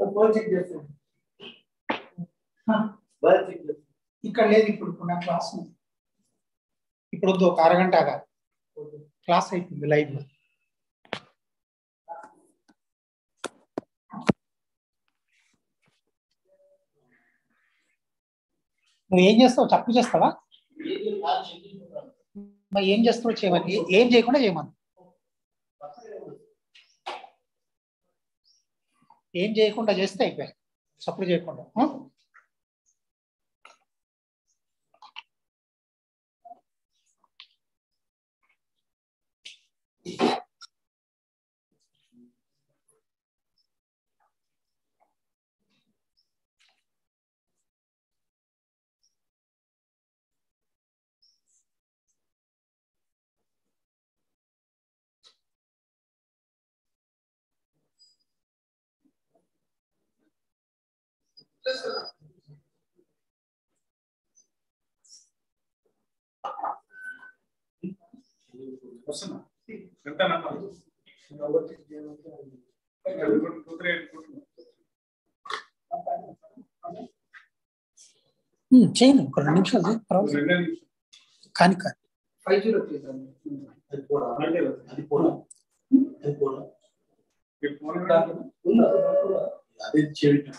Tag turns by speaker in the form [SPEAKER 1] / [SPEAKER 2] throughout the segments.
[SPEAKER 1] Birth check చేస్తాను
[SPEAKER 2] హ,
[SPEAKER 1] birth check చేస్తాను
[SPEAKER 2] ఇక్కడ లేదు ఇప్పుడు ఇప్పుడు నా క్లాస్. ఉంది ఇప్పుడు వద్దు ఒక అరగంట. క్లాస్ అయిపోయింది లైవ్. లో నువ్వు ఏం చేస్తావు? తప్పు చేస్తావా? మరి ఏం చేస్తావు చేయమని? ఏ- ఏం చేయకుండా చేయమని. ఏం చేయకుండా చేస్తే అయిపోయాయి. సపోర్ట్ చేయకుండా చేయను ఒక రెండు నిమిషాలు కానీ కాదు
[SPEAKER 1] ఫైవ్ జీరో
[SPEAKER 3] అది పోరా అది పోరా అదే
[SPEAKER 4] చేయడం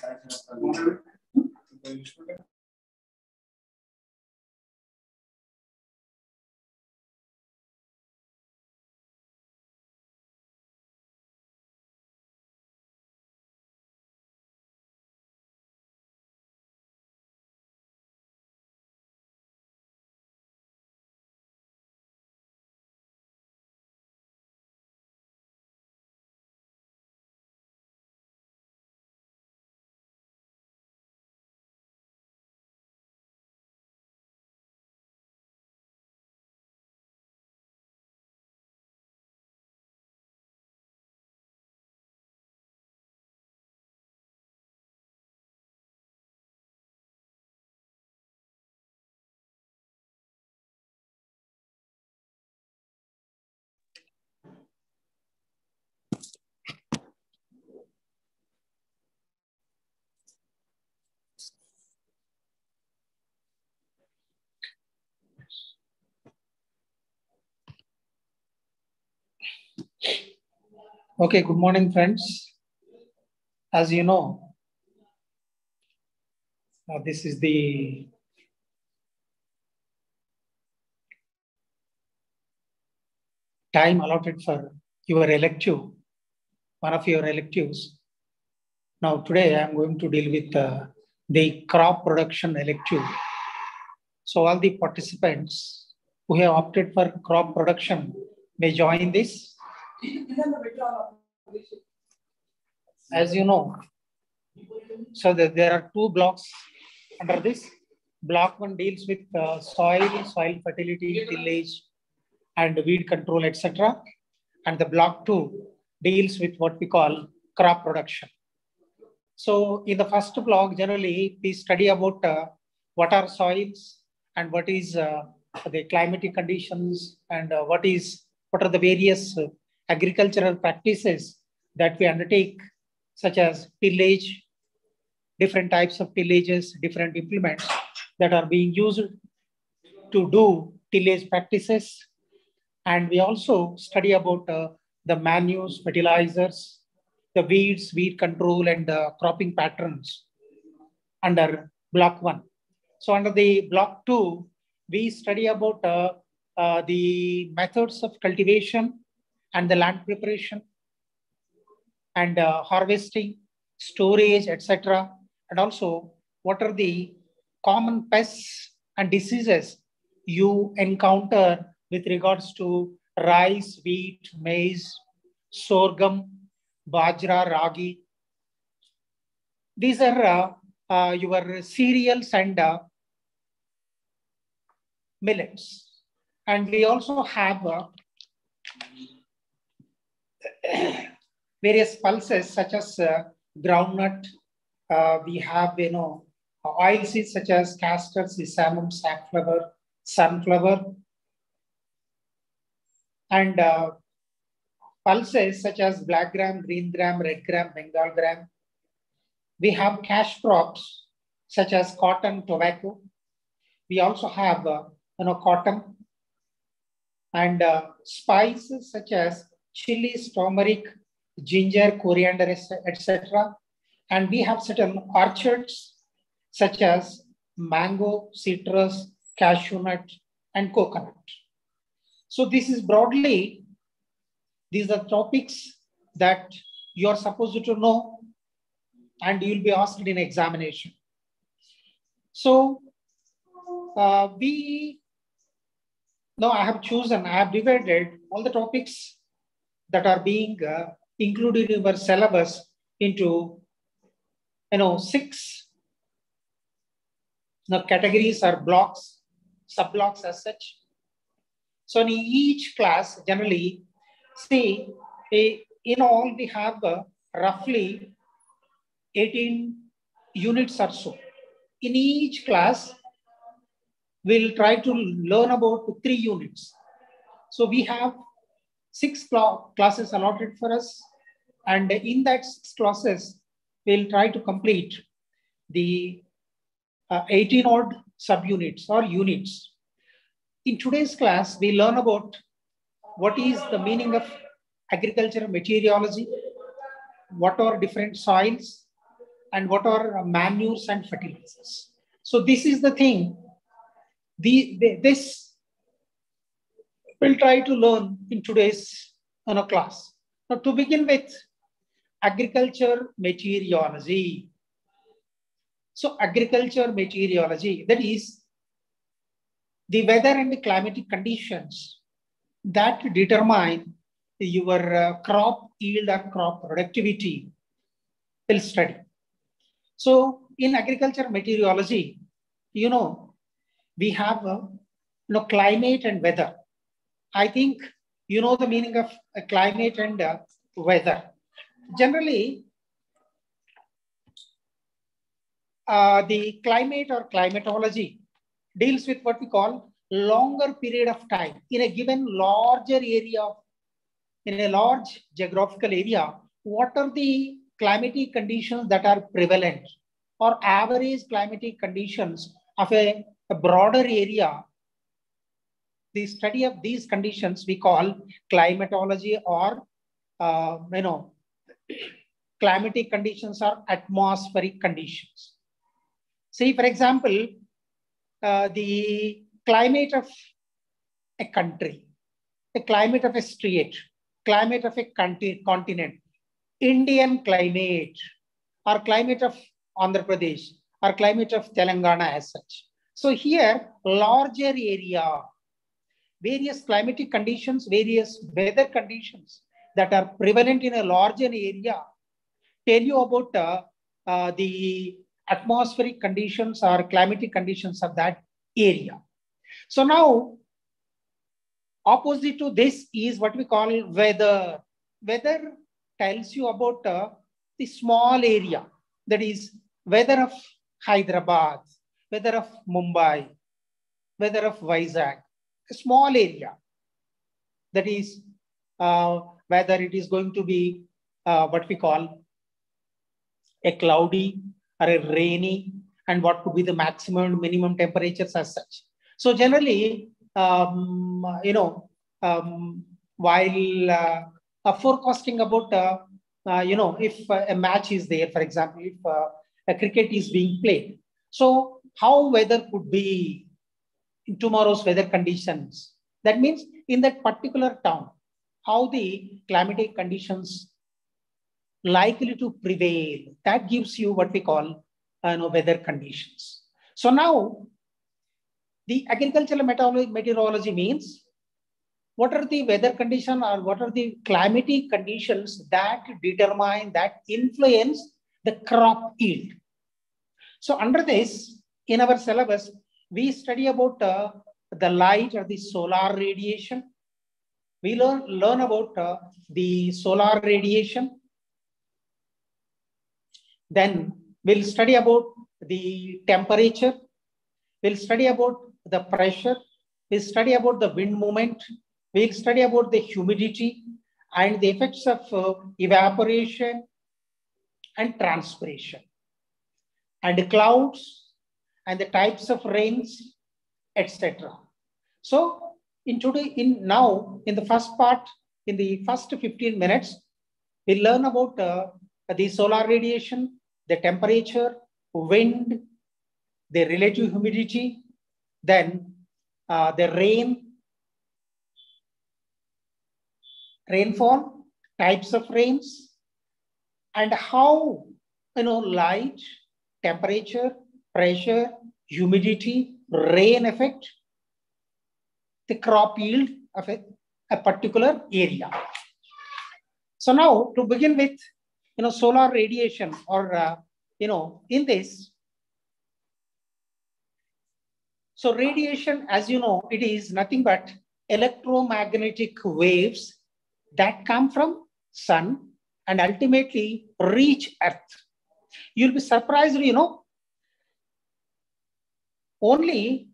[SPEAKER 2] Okay, good morning, friends. As you know, uh, this is the time allotted for your elective, one of your electives. Now, today I am going to deal with uh, the crop production elective. So, all the participants who have opted for crop production may join this as you know, so that there are two blocks under this. Block one deals with uh, soil, soil fertility, tillage, and weed control, etc. And the block two deals with what we call crop production. So in the first block, generally we study about uh, what are soils and what is uh, the climatic conditions and uh, what is what are the various uh, agricultural practices that we undertake, such as tillage, different types of tillages, different implements that are being used to do tillage practices. And we also study about uh, the manures, fertilizers, the weeds, weed control, and uh, cropping patterns under block one. So under the block two, we study about uh, uh, the methods of cultivation and the land preparation and uh, harvesting, storage, etc. And also, what are the common pests and diseases you encounter with regards to rice, wheat, maize, sorghum, bajra, ragi. These are uh, uh, your cereals and uh, millets. And we also have uh, various pulses such as uh, groundnut. Uh, we have, you know, oil seeds such as castor, sesame, safflower, sunflower. And uh, pulses such as black gram, green gram, red gram, Bengal gram. we have cash crops such as cotton, tobacco. We also have, uh, you know, cotton and uh, spices such as chilies, turmeric, ginger, coriander, etc. And we have certain orchards such as mango, citrus, cashew nut, and coconut. So this is broadly, these are topics that you're supposed to know and you'll be asked in examination. So uh, we, now I have chosen, I have divided all the topics that are being uh, included in our syllabus into, you know, six you know, categories or blocks, sub-blocks as such. So in each class, generally, see, in all we have uh, roughly 18 units or so. In each class, we'll try to learn about three units. So we have six classes allotted for us. And in that six classes, we'll try to complete the uh, 18 odd subunits or units. In today's class, we learn about what is the meaning of agricultural meteorology, what are different soils, and what are manures and fertilizers. So this is the thing. The, the this we'll try to learn in today's you know, class. Now to begin with, agriculture meteorology. So agriculture meteorology, that is the weather and the climatic conditions that determine your uh, crop yield or crop productivity will study. So in agriculture meteorology, you know, we have uh, you know, climate and weather. I think you know the meaning of uh, climate and uh, weather. Generally, uh, the climate or climatology deals with what we call longer period of time in a given larger area in a large geographical area, what are the climatic conditions that are prevalent or average climatic conditions of a, a broader area? The study of these conditions we call climatology or, uh, you know, climatic conditions or atmospheric conditions. See, for example, uh, the climate of a country, the climate of a state, climate of a country, continent, Indian climate, or climate of Andhra Pradesh, or climate of Telangana as such. So here, larger area, various climatic conditions, various weather conditions that are prevalent in a larger area tell you about uh, uh, the atmospheric conditions or climatic conditions of that area. So now Opposite to this is what we call weather. Weather tells you about uh, the small area, that is weather of Hyderabad, weather of Mumbai, weather of Vizag, a small area. That is uh, whether it is going to be uh, what we call a cloudy or a rainy, and what could be the maximum and minimum temperatures as such. So generally, um, you know, um, while uh, uh, forecasting about, uh, uh you know, if uh, a match is there, for example, if uh, a cricket is being played. So how weather could be in tomorrow's weather conditions. That means in that particular town, how the climatic conditions likely to prevail. That gives you what we call uh, you know, weather conditions. So now the agricultural meteorology means what are the weather conditions or what are the climatic conditions that determine, that influence the crop yield. So under this, in our syllabus, we study about uh, the light or the solar radiation. We learn, learn about uh, the solar radiation. Then we'll study about the temperature. We'll study about the pressure, We'll study about the wind movement, we'll study about the humidity and the effects of uh, evaporation and transpiration. and clouds and the types of rains, etc. So in today, in now, in the first part, in the first 15 minutes, we learn about uh, the solar radiation, the temperature, wind, the relative humidity, then uh, the rain, rainfall, types of rains, and how you know light, temperature, pressure, humidity, rain effect, the crop yield of a, a particular area. So now to begin with, you know, solar radiation or, uh, you know, in this, so radiation, as you know, it is nothing but electromagnetic waves that come from sun and ultimately reach earth. You'll be surprised, you know, only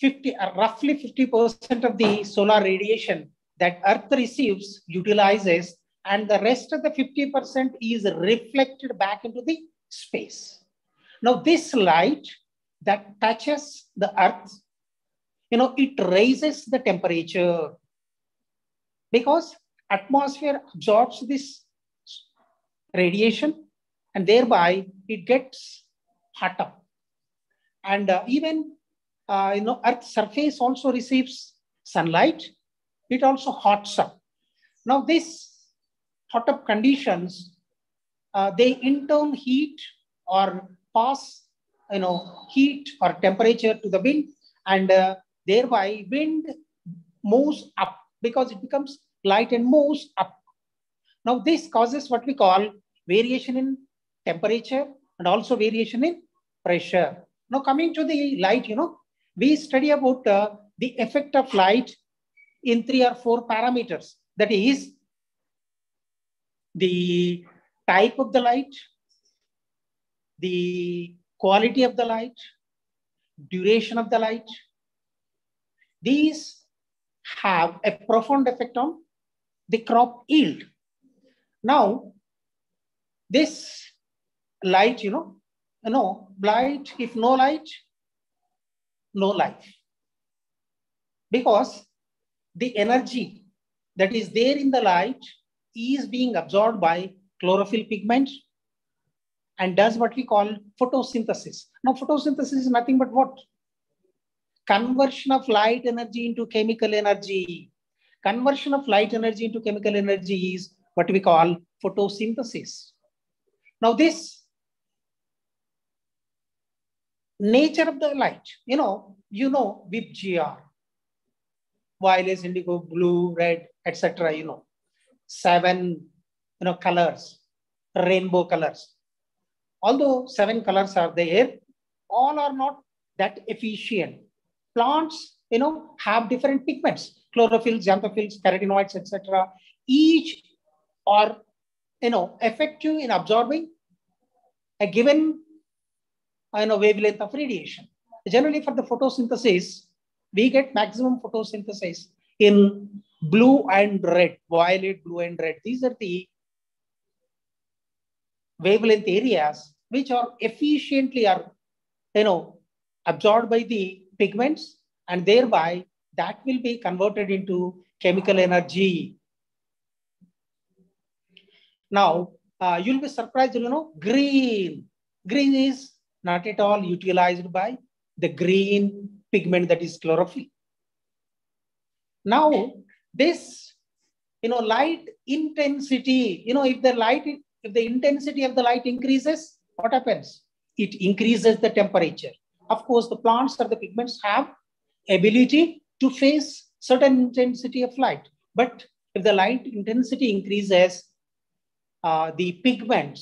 [SPEAKER 2] 50, uh, roughly 50% of the solar radiation that earth receives utilizes and the rest of the 50% is reflected back into the space. Now this light that touches the earth, you know, it raises the temperature because atmosphere absorbs this radiation and thereby it gets hot up. And uh, even, uh, you know, earth surface also receives sunlight. It also hots up. Now this hot up conditions, uh, they in turn heat or pass, you know, heat or temperature to the wind and thereby wind moves up because it becomes light and moves up. Now this causes what we call variation in temperature and also variation in pressure. Now coming to the light, you know, we study about uh, the effect of light in three or four parameters. That is the type of the light, the quality of the light, duration of the light. These have a profound effect on the crop yield. Now, this light, you know, Uh, no light, if no light, no life. Because the energy that is there in the light is being absorbed by chlorophyll pigment and does what we call photosynthesis. Now, photosynthesis is nothing but what? Conversion of light energy into chemical energy. Conversion of light energy into chemical energy is what we call photosynthesis. Now, this nature of the light, you know, you know, VIBGR, violet, indigo, blue, red, etc. You know, seven, you know, colors, rainbow colors. Although seven colors are there, all are not that efficient. Plants, you know, have different pigments, chlorophylls, xanthophylls, carotenoids, etc. Each are, you know, effective in absorbing a given you know, wavelength of radiation. Generally, for the photosynthesis, we get maximum photosynthesis in blue and red, violet, blue and red. These are the wavelength areas which are efficiently are, you know, absorbed by the pigments and thereby that will be converted into chemical energy. Now, uh, you'll be surprised, you know, green. Green is not at all utilized by the green pigment that is chlorophyll. Now, this, you know, light intensity, you know, if the light, if the intensity of the light increases, what happens? It increases the temperature. Of course, the plants or the pigments have ability to face certain intensity of light. But if the light intensity increases, uh, the pigments,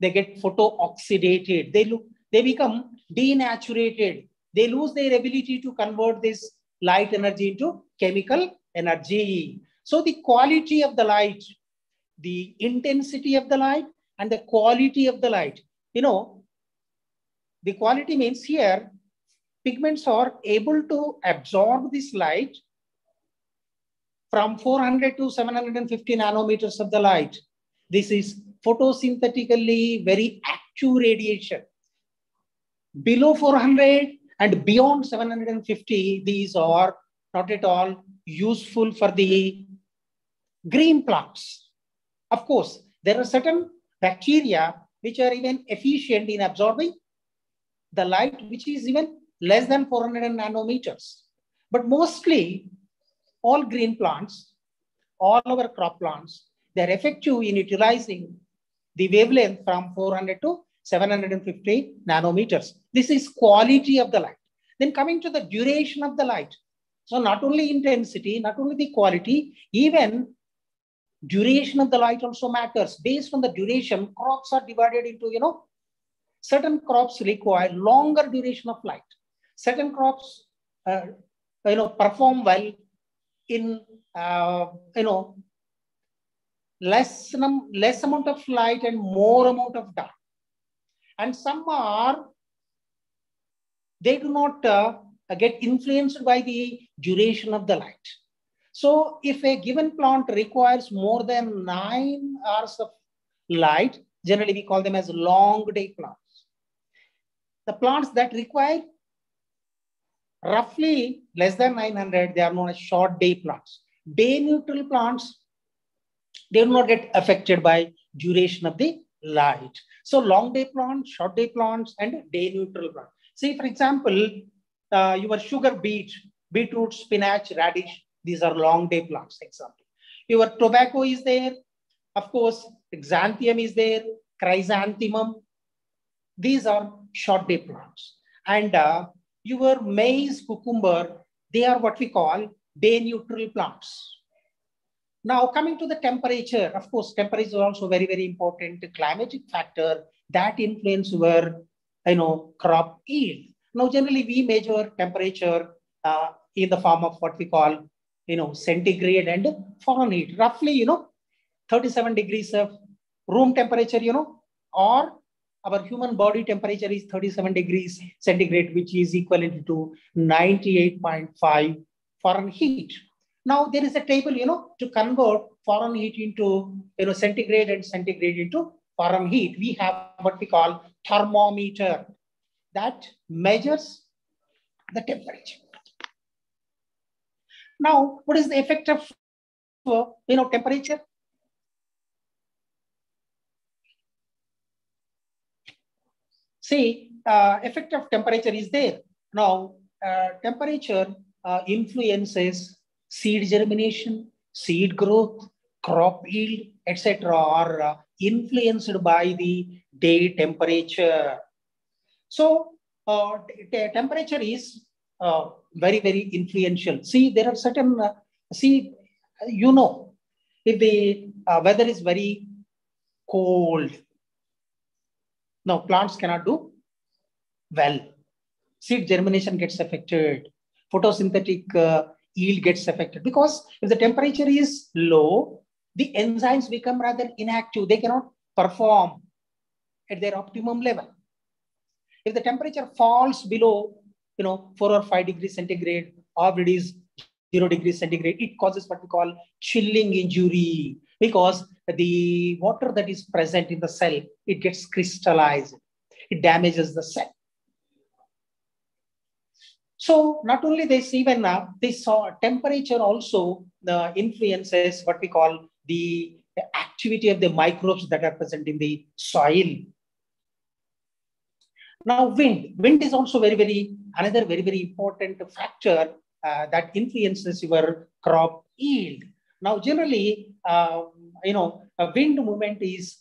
[SPEAKER 2] they get photo-oxidated. They look, they become denaturated. They lose their ability to convert this light energy into chemical energy. So the quality of the light, the intensity of the light and the quality of the light, you know, the quality means here, pigments are able to absorb this light from 400 to 750 nanometers of the light. This is photosynthetically very effective radiation. Below 400 and beyond 750, these are not at all useful for the green plants. Of course, there are certain bacteria which are even efficient in absorbing the light, which is even less than 400 nanometers. But mostly, all green plants, all our crop plants, they're effective in utilizing the wavelength from 400 to 750 nanometers. This is quality of the light. Then coming to the duration of the light. So not only intensity, not only the quality, even duration of the light also matters. Based on the duration, crops are divided into, you know, certain crops require longer duration of light. Certain crops, uh, you know, perform well in, uh, you know, less, less amount of light and more amount of dark. And some are, they do not uh, get influenced by the duration of the light. So if a given plant requires more than nine hours of light, generally we call them as long day plants. The plants that require roughly less than 900, they are known as short day plants. Day neutral plants, they do not get affected by duration of the light. So long day plants, short day plants, and day neutral plants. See, for example, uh, your sugar beet, beetroot, spinach, radish, these are long day plants, example. Your tobacco is there. Of course, xanthium is there, chrysanthemum. These are short day plants. And uh, your maize, cucumber, they are what we call day neutral plants. Now coming to the temperature, of course, temperature is also very, very important climatic factor that influence where, you know, crop yield. Now, generally we measure temperature uh, in the form of what we call, you know, centigrade and Fahrenheit. Roughly, you know, 37 degrees of room temperature, you know, or our human body temperature is 37 degrees centigrade, which is equivalent to 98.5 Fahrenheit. Now there is a table, you know, to convert Fahrenheit into, you know, centigrade and centigrade into Fahrenheit. We have what we call thermometer that measures the temperature. Now, what is the effect of, uh, you know, temperature? See, uh, effect of temperature is there. Now, uh, temperature uh, influences seed germination, seed growth, crop yield, etc. are uh, influenced by the day temperature. So, uh, temperature is uh, very, very influential. See, there are certain, uh, see, you know, if the uh, weather is very cold, now plants cannot do well. Seed germination gets affected. Photosynthetic uh, yield gets affected because if the temperature is low, the enzymes become rather inactive. They cannot perform at their optimum level. If the temperature falls below, you know, four or five degrees centigrade, or it is zero degrees centigrade, it causes what we call chilling injury because the water that is present in the cell, it gets crystallized. It damages the cell. So not only this, even uh, this uh, temperature also uh, influences what we call the activity of the microbes that are present in the soil. Now wind, wind is also very, very, another very, very important factor uh, that influences your crop yield. Now generally, uh, you know, a wind movement is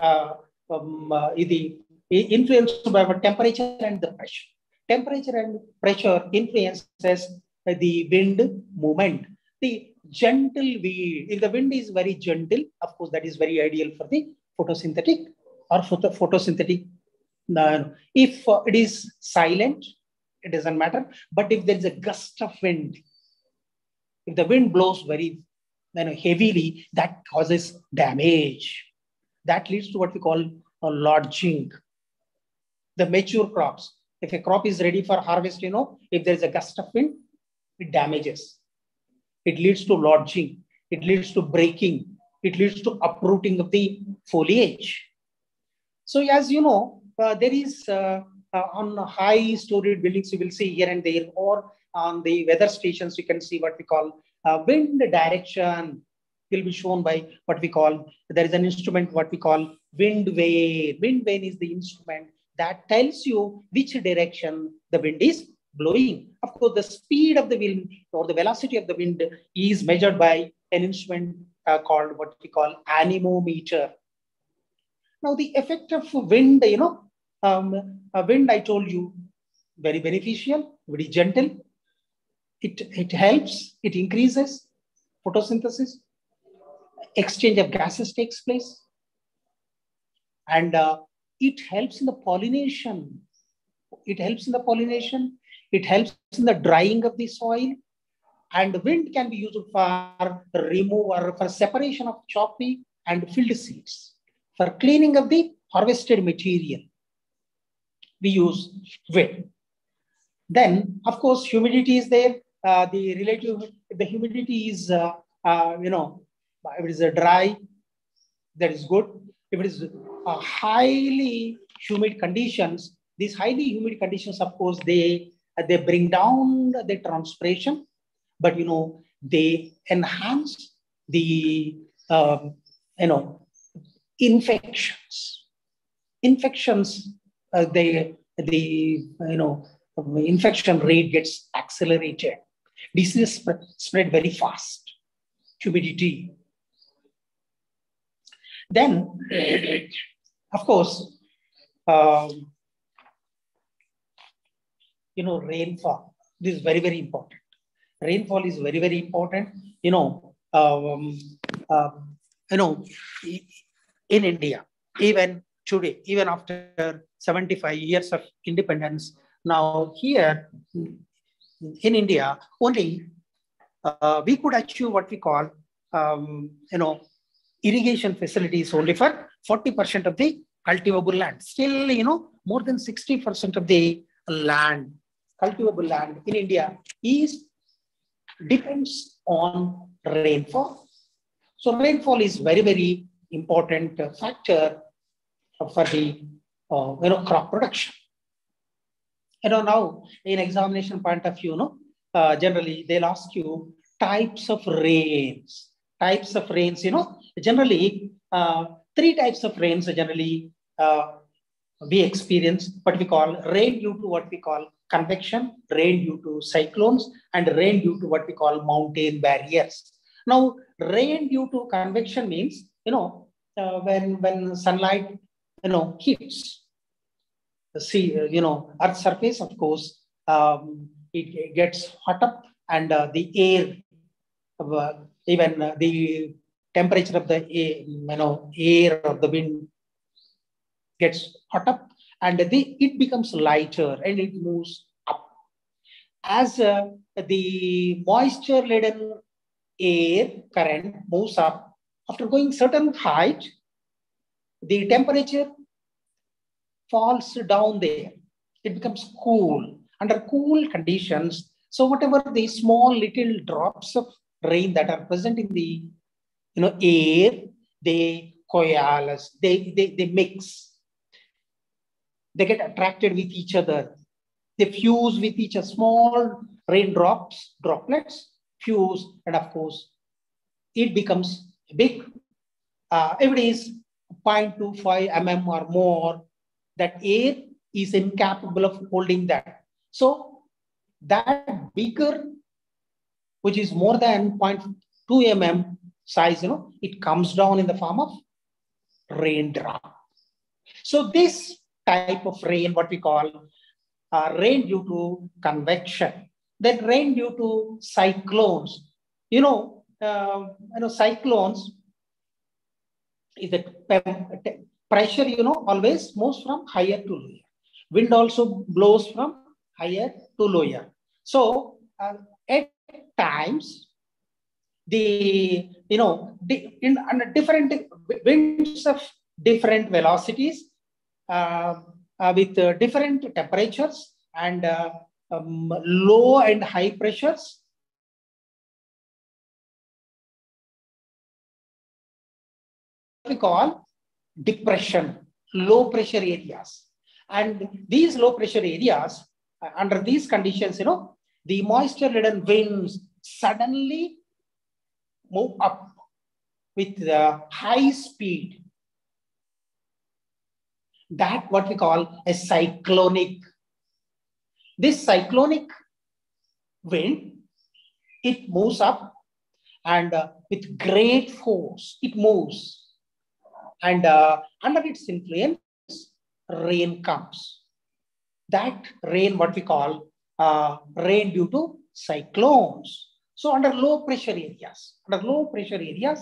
[SPEAKER 2] uh, um, the influenced by temperature and the pressure temperature and pressure influences the wind movement. The gentle wind, if the wind is very gentle, of course, that is very ideal for the photosynthetic or photo, photosynthetic. If uh, it is silent, it doesn't matter. But if there is a gust of wind, if the wind blows very you know, heavily, that causes damage. That leads to what we call a lodging. The mature crops, if a crop is ready for harvest, you know, if there's a gust of wind, it damages. It leads to lodging. It leads to breaking. It leads to uprooting of the foliage. So as you know, uh, there is uh, uh, on high storied buildings, you will see here and there, or on the weather stations, you can see what we call uh, wind direction will be shown by what we call, there is an instrument, what we call wind vane. Wind vane is the instrument that tells you which direction the wind is blowing. Of course, the speed of the wind or the velocity of the wind is measured by an instrument uh, called what we call anemometer. Now, the effect of wind, you know, um, wind, I told you, very beneficial, very gentle. It, it helps, it increases photosynthesis, exchange of gases takes place, and uh, it helps in the pollination. It helps in the pollination, it helps in the drying of the soil, and wind can be used for removal, for separation of chaffy and filled seeds, for cleaning of the harvested material. We use wind. Then, of course, humidity is there. Uh, the relative, the humidity is, uh, uh, you know, if it is a dry, that is good. If it is a highly humid conditions, these highly humid conditions, of course, they they bring down the transpiration, but you know they enhance the um, you know infections. Infections, uh, they the you know infection rate gets accelerated. Disease spread, spread very fast. Humidity. Then, of course, um, you know, rainfall. This is very, very important. Rainfall is very, very important. You know, um, um, you know, in India, even today, even after 75 years of independence, now here in India, only uh, we could achieve what we call, um, you know, irrigation facilities only for 40% of the cultivable land. Still, you know, more than 60% of the land, cultivable land in India is depends on rainfall. So rainfall is very, very important factor for the uh, you know crop production. You know now in examination point of view, no, uh, generally they'll ask you types of rains. Types of rains, you know, generally uh, three types of rains are generally uh, we experience what we call rain due to what we call convection, rain due to cyclones, and rain due to what we call mountain barriers. Now, rain due to convection means, you know, uh, when, when sunlight, you know, hits the sea, uh, you know, earth surface, of course, um, it, it, gets hot up and uh, the air, uh, even the temperature of the air, you know, air of the wind gets hot up and the, it becomes lighter and it moves up. As uh, the moisture laden air current moves up, after going certain height, the temperature falls down there. It becomes cool. Under cool conditions, so whatever the small little drops of rain that are present in the you know air, they coalesce, they, they, they mix. They get attracted with each other. They fuse with each other. Small raindrops, droplets, fuse, and of course, it becomes big. Uh, if it is 0.25 mm or more, that air is incapable of holding that. So that bigger, which is more than 0.2 mm size, you know, it comes down in the form of raindrop. So this type of rain, what we call uh, rain due to convection, then rain due to cyclones. You know, uh, you know, cyclones is the pressure, you know, always moves from higher to lower. Wind also blows from higher to lower. So uh, at times, the, you know, the, in, in different winds of different velocities uh, uh, with uh, different temperatures and uh, um, low and high pressures we call depression low pressure areas. And these low pressure areas, uh, under these conditions, you know, the moisture laden winds suddenly move up with the high speed. That what we call a cyclonic. This cyclonic wind, it moves up and uh, with great force, it moves. And uh, under its influence, rain comes. That rain, what we call uh, rain due to cyclones. So under low pressure areas, under low pressure areas,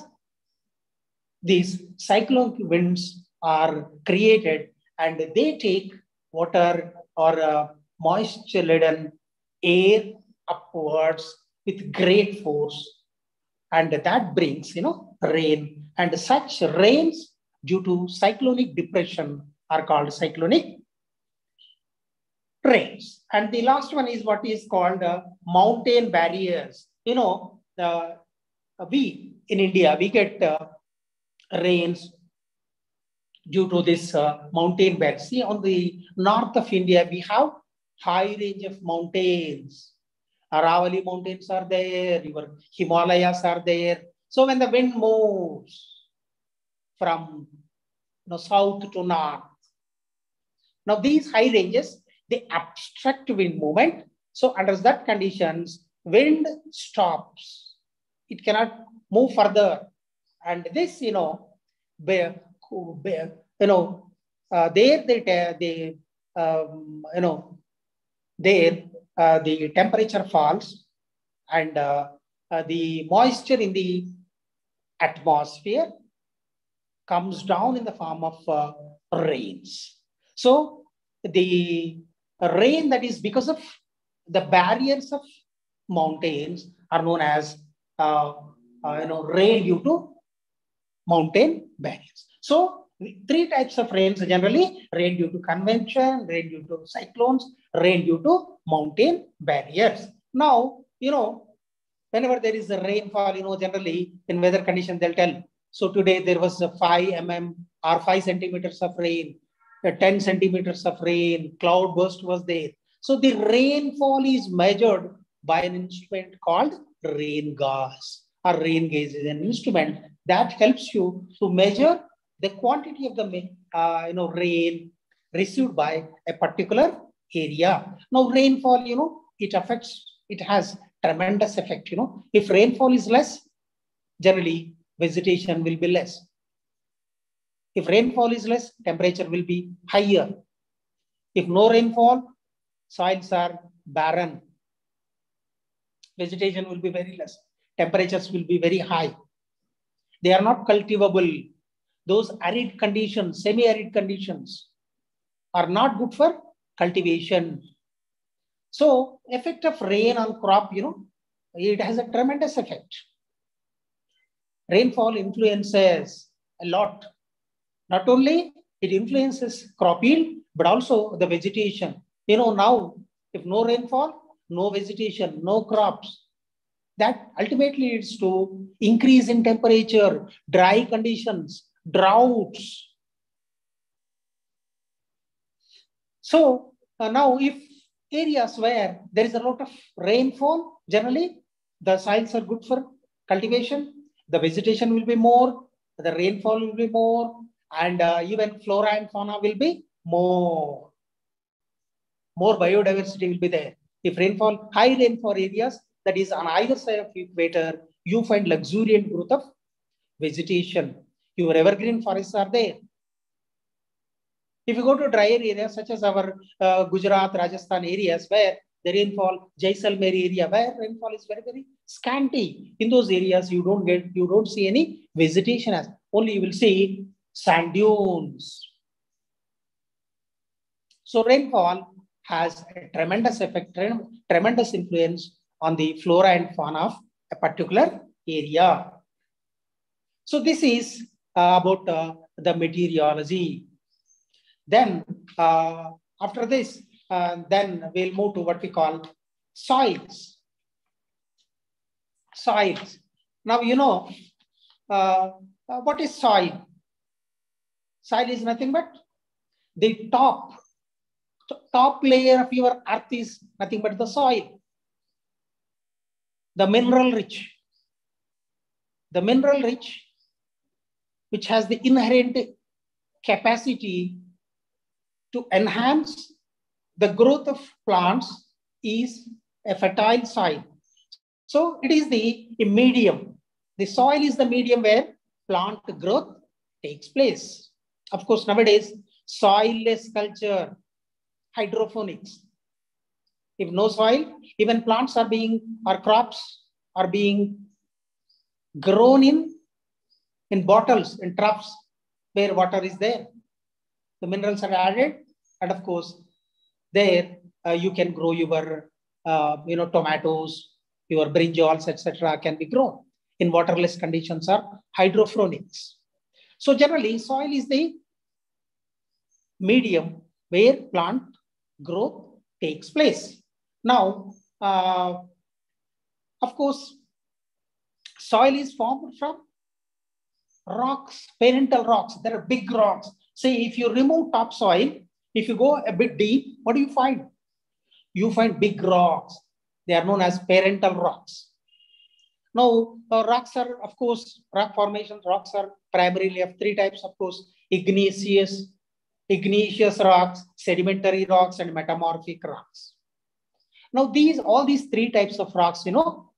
[SPEAKER 2] these cyclonic winds are created and they take water or uh, moisture laden air upwards with great force. And that brings you know rain. And such rains due to cyclonic depression are called cyclonic rains. And the last one is what is called uh, mountain barriers you know uh, we in india we get uh, rains due to this uh, mountain belt see on the north of india we have high range of mountains Aravali mountains are there, your Himalayas are there. So when the wind moves from you know, south to north, now these high ranges, they obstruct wind movement. So under that conditions, wind stops. It cannot move further. And this, you know, be, be, you know, uh, there they, they um, you know, there uh, the temperature falls and uh, uh, the moisture in the atmosphere comes down in the form of uh, rains. So the rain that is because of the barriers of mountains are known as uh, you know rain due to mountain barriers. So three types of rains generally rain due to convection, rain due to cyclones, rain due to mountain barriers. Now, you know, whenever there is a rainfall, you know, generally in weather condition, they'll tell. So today there was a 5 mm or 5 centimeters of rain, 10 centimeters of rain, cloud burst was there. So the rainfall is measured by an instrument called rain gauge A rain gauge is an instrument that helps you to measure the quantity of the uh, you know rain received by a particular area. Now rainfall, you know, it affects, it has tremendous effect, you know. If rainfall is less, generally vegetation will be less. If rainfall is less, temperature will be higher. If no rainfall, soils are barren. Vegetation will be very less. Temperatures will be very high. They are not cultivable. Those arid conditions, semi-arid conditions are not good for cultivation. So effect of rain on crop, you know, it has a tremendous effect. Rainfall influences a lot. Not only it influences crop yield, but also the vegetation. You know, now if no rainfall, no vegetation, no crops, that ultimately leads to increase in temperature, dry conditions, droughts. So uh, now if areas where there is a lot of rainfall, generally the soils are good for cultivation, the vegetation will be more, the rainfall will be more, and uh, even flora and fauna will be more. More biodiversity will be there. If rainfall, high rainfall areas, that is on either side of equator, you find luxuriant growth of vegetation. Your evergreen forests are there. If you go to drier areas such as our uh, Gujarat, Rajasthan areas where the rainfall, Jaisalmer area where rainfall is very, very scanty. In those areas, you don't get, you don't see any vegetation as only you will see sand dunes. So rainfall has a tremendous effect, tremendous influence on the flora and fauna of a particular area. So this is uh, about uh, the meteorology. Then uh, after this, uh, then we'll move to what we call soils. Soils. Now, you know, uh, what is soil? Soil is nothing but the top, top layer of your earth is nothing but the soil. The mineral rich. The mineral rich, which has the inherent capacity to enhance the growth of plants is a fertile soil. So it is the medium. The soil is the medium where plant growth takes place. Of course, nowadays, soilless culture, hydroponics. If no soil, even plants are being, or crops are being grown in, in bottles, in troughs, where water is there. The minerals are added, and of course, there uh, you can grow your, uh, you know, tomatoes, your brinjals, etc. can be grown in waterless conditions are hydroponics. So generally, soil is the medium where plant growth takes place. Now, uh, of course, soil is formed from rocks, parental rocks. There are big rocks. Say if you remove topsoil, if you go a bit deep, what do you find? You find big rocks. They are known as parental rocks. Now, uh, rocks are, of course, rock formations, rocks are primarily of three types, of course, igneous, igneous rocks, sedimentary rocks, and metamorphic rocks. Now, these, all these three types of rocks, you know,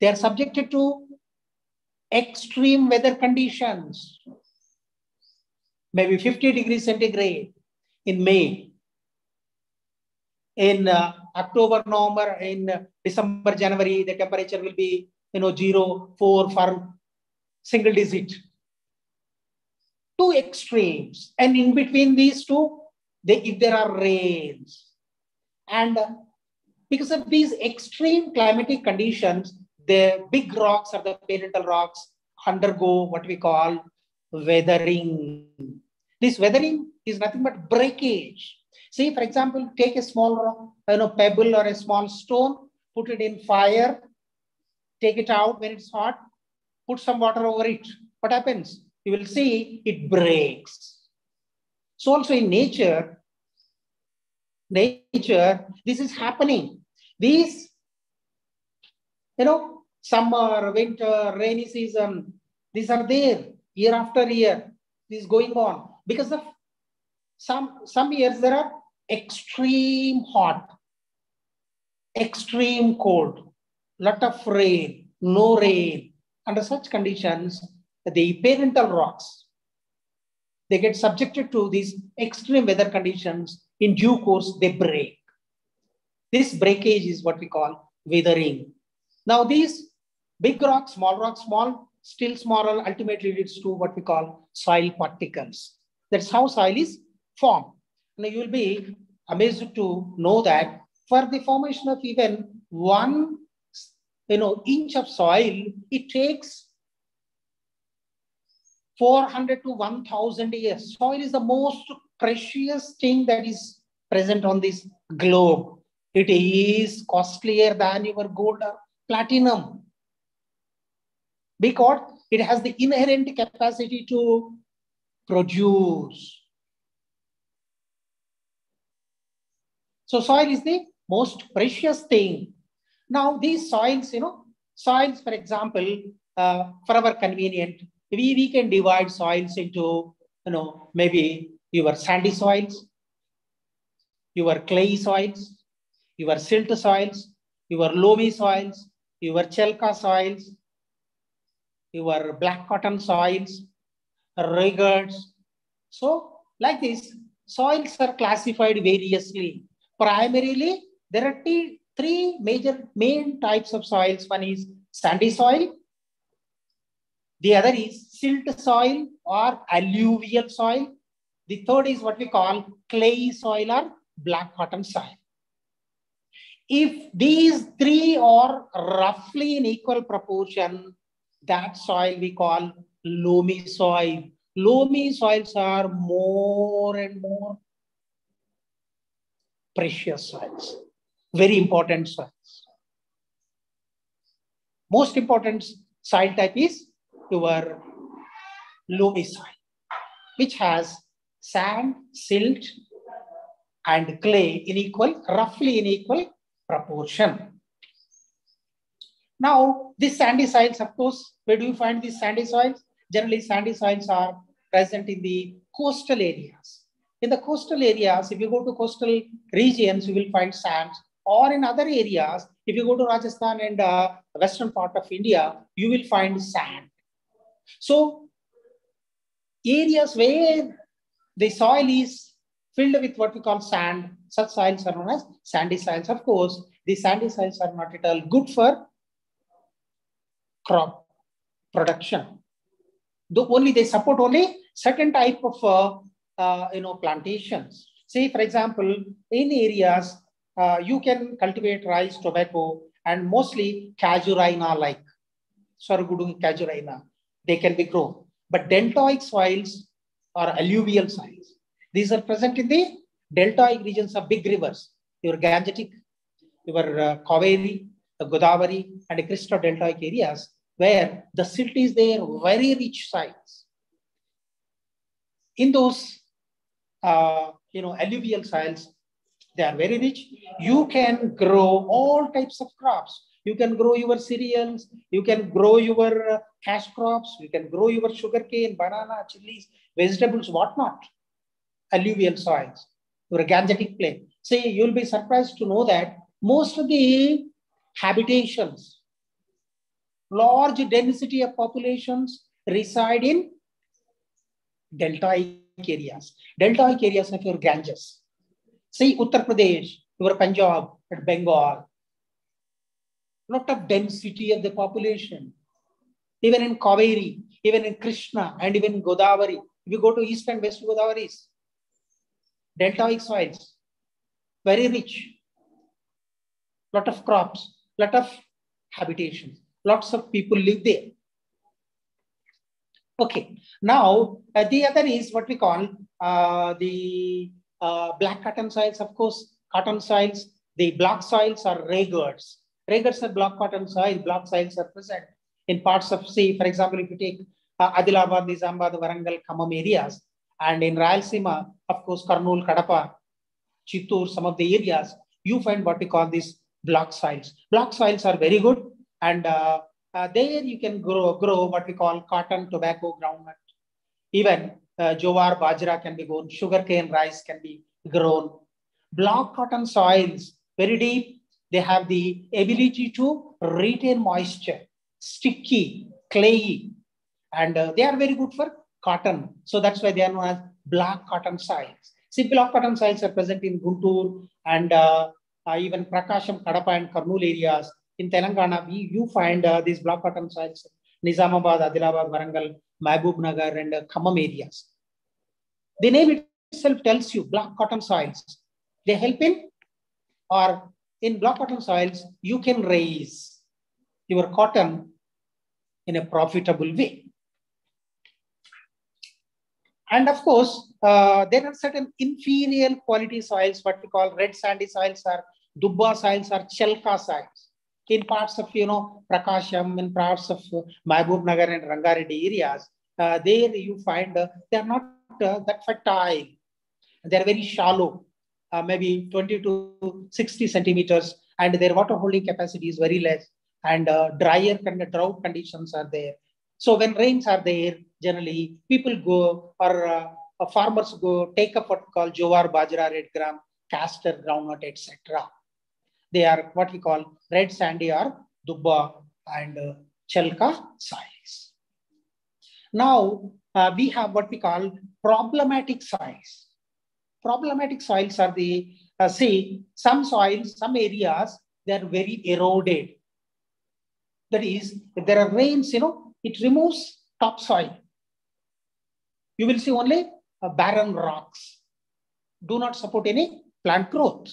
[SPEAKER 2] they are subjected to extreme weather conditions, maybe 50 degrees centigrade in May, in uh, October, November, in December, January, the temperature will be, you know, zero, four for single digit. Two extremes. And in between these two, they, if there are rains. And uh, because of these extreme climatic conditions, the big rocks or the parental rocks undergo what we call weathering. This weathering is nothing but breakage. See, for example, take a small rock, you know, pebble or a small stone, put it in fire, take it out when it's hot, put some water over it. What happens? You will see it breaks. So also in nature, nature, this is happening. These, you know, summer, winter, rainy season, these are there year after year. This is going on because of some, some years there are extreme hot, extreme cold, lot of rain, no rain. Under such conditions, the parental rocks, they get subjected to these extreme weather conditions. In due course, they break. This breakage is what we call weathering. Now, these big rocks, small rocks, small, still smaller, ultimately leads to what we call soil particles. That's how soil is formed. Now, you will be amazed to know that for the formation of even one you know, inch of soil, it takes 400 to 1000 years. Soil is the most precious thing that is present on this globe. It is costlier than your gold or platinum because it has the inherent capacity to produce. So soil is the most precious thing. Now these soils, you know, soils, for example, uh, for our convenient, we, we can divide soils into, you know, maybe your sandy soils, your clay soils, your silt soils, your loamy soils, your chalca soils, your black cotton soils, regurs. So like this, soils are classified variously. Primarily, there are three major main types of soils. One is sandy soil. The other is silt soil or alluvial soil. The third is what we call clay soil or black cotton soil. If these three are roughly in equal proportion, that soil we call loamy soil. Loamy soils are more and more precious soils, very important soils. Most important soil type is your loamy soil, which has sand, silt, and clay in equal, roughly in equal proportion. Now, these sandy soils, of course, where do you find these sandy soils? Generally, sandy soils are present in the coastal areas. In the coastal areas, if you go to coastal regions, you will find sand. Or in other areas, if you go to Rajasthan and uh, western part of India, you will find sand. So areas where the soil is filled with what we call sand, such soils are known as sandy soils. Of course, the sandy soils are not at all good for crop production. Though only they support only certain type of uh, uh, you know plantations. Say, for example, in areas uh, you can cultivate rice, tobacco, and mostly casuarina like Sorghum casuarina. They can be grown. But deltoic soils are alluvial soils, these are present in the deltoic regions of big rivers. Your Gangetic, your uh, Kaveri, the Godavari, and the Krishna deltoic areas where the silt is there, very rich soils. In those, uh, you know, alluvial soils, they are very rich. You can grow all types of crops. You can grow your cereals. You can grow your uh, cash crops. You can grow your sugarcane, banana, chilies, vegetables, whatnot. Alluvial soils, your Gangetic plain. See, you'll be surprised to know that most of the habitations, large density of populations reside in deltoic areas. Deltoic areas of your Ganges. See, Uttar Pradesh, your Punjab, Bengal. Lot of density of the population. Even in Kaveri, even in Krishna, and even Godavari. If you go to east and west Godavaris, deltoic soils, very rich. Lot of crops, lot of habitations, lots of people live there. Okay, now uh, the other is what we call uh, the uh, black cotton soils. Of course, cotton soils, the black soils are regurs. Regurs are black cotton soil, black soils are present in parts of, say, for example, if you take uh, Adilabad, Nizamabad, Warangal, Khammam areas, and in Rayalaseema, of course, Kurnool, Kadapa, Chittoor, some of the areas, you find what we call these black soils. Black soils are very good and uh, uh, there you can grow, grow what we call cotton, tobacco, groundnut. Even uh, jowar, bajra can be grown, sugarcane, rice can be grown. Black cotton soils, very deep, they have the ability to retain moisture, sticky, clayey, and uh, they are very good for cotton. So that's why they are known as black cotton soils. See, black cotton soils are present in Guntur and uh, uh, even Prakasham, Kadapa and Kurnool areas. In Telangana, we, you find uh, these black cotton soils, Nizamabad, Adilabad, Warangal, Mahbub Nagar and uh, Khammam areas. The name itself tells you black cotton soils. They help in or in black cotton soils, you can raise your cotton in a profitable way. And of course, uh, there are certain inferior quality soils, what we call red sandy soils or dubba soils or chelka soils. In parts of, you know, Prakasham, in parts of uh, Mahbub Nagar and Rangareddy areas, uh, there you find uh, they are not uh, that fertile. They are very shallow, uh, maybe 20 to 60 centimeters, and their water holding capacity is very less, and uh, drier kind of drought conditions are there. So when rains are there, generally people go or uh, farmers go take up what we call jowar, bajra, red gram, castor, groundnut, etc. They are what we call red sandy or dubba and uh, chelka soils. Now uh, we have what we call problematic soils. Problematic soils are the, uh, see, some soils, some areas, they are very eroded. That is, if there are rains, you know, it removes topsoil. You will see only uh, barren rocks. Do not support any plant growth.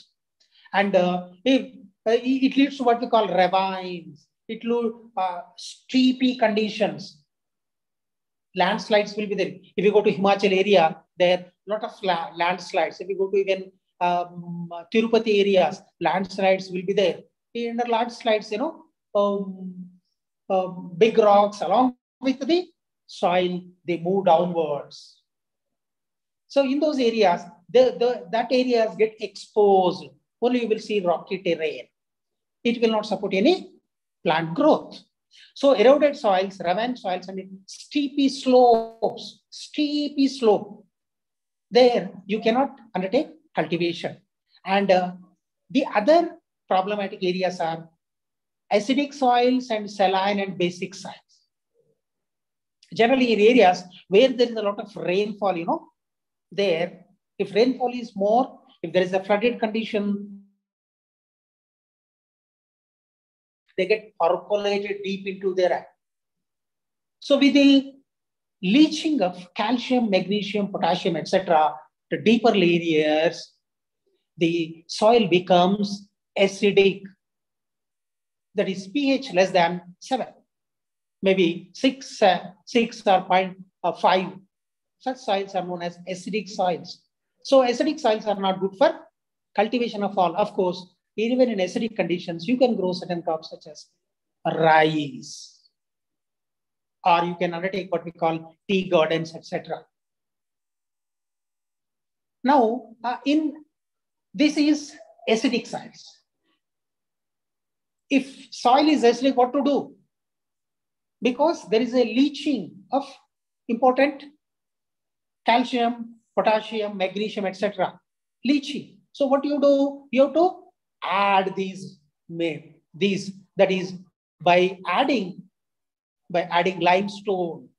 [SPEAKER 2] And uh, if, uh, it leads to what we call ravines. It will uh, steepy conditions. Landslides will be there. If you go to Himachal area, there lot of la landslides. If you go to even um, Tirupati areas, landslides will be there. In the landslides, you know, um, uh, big rocks along with the soil, they move downwards. So in those areas, the, the, that areas get exposed. Only you will see rocky terrain. It will not support any plant growth. So eroded soils, ravine soils, and steepy slopes, steepy slope. There you cannot undertake cultivation. And uh, the other problematic areas are acidic soils and saline and basic soils. Generally in areas where there is a lot of rainfall, you know, there, if rainfall is more, if there is a flooded condition, they get percolated deep into their So with the leaching of calcium, magnesium, potassium, etc., to deeper layers, the soil becomes acidic. That is pH less than seven, maybe six, uh, six or point uh, five. Such soils are known as acidic soils. So acidic soils are not good for cultivation of all. Of course, even in acidic conditions, you can grow certain crops such as rice, or you can undertake what we call tea gardens, etc. Now, uh, in this is acidic soils. If soil is acidic, what to do? Because there is a leaching of important calcium, potassium, magnesium, etc. Leaching. So what you do? You have to add these, these that is by adding, by adding limestone,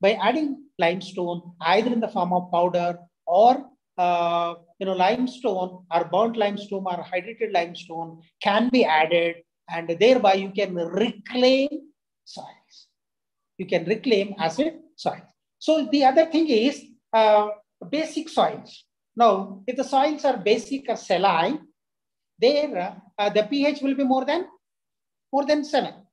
[SPEAKER 2] by adding limestone either in the form of powder or uh, you know limestone or burnt limestone or hydrated limestone can be added and thereby you can reclaim soils. You can reclaim acid soils. So the other thing is uh, basic soils. Now, if the soils are basic or saline, there uh, the pH will be more than more than seven.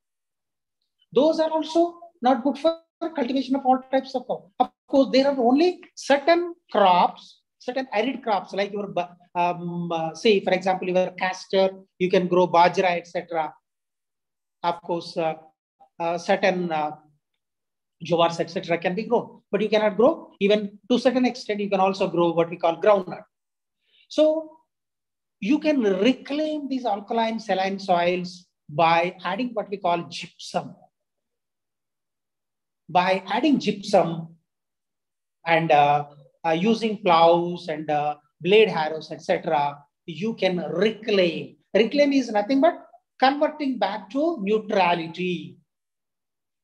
[SPEAKER 2] Those are also not good for cultivation of all types of crops. Of course, there are only certain crops, certain arid crops like your um, uh, say, for example, your castor, you can grow bajra, etc. Of course, uh, uh, certain uh, jowars, etc., can be grown, but you cannot grow even to certain extent. You can also grow what we call groundnut. So you can reclaim these alkaline saline soils by adding what we call gypsum. By adding gypsum and uh, uh, using plows and uh, blade harrows, etc., you can reclaim. Reclaim is nothing but converting back to neutrality.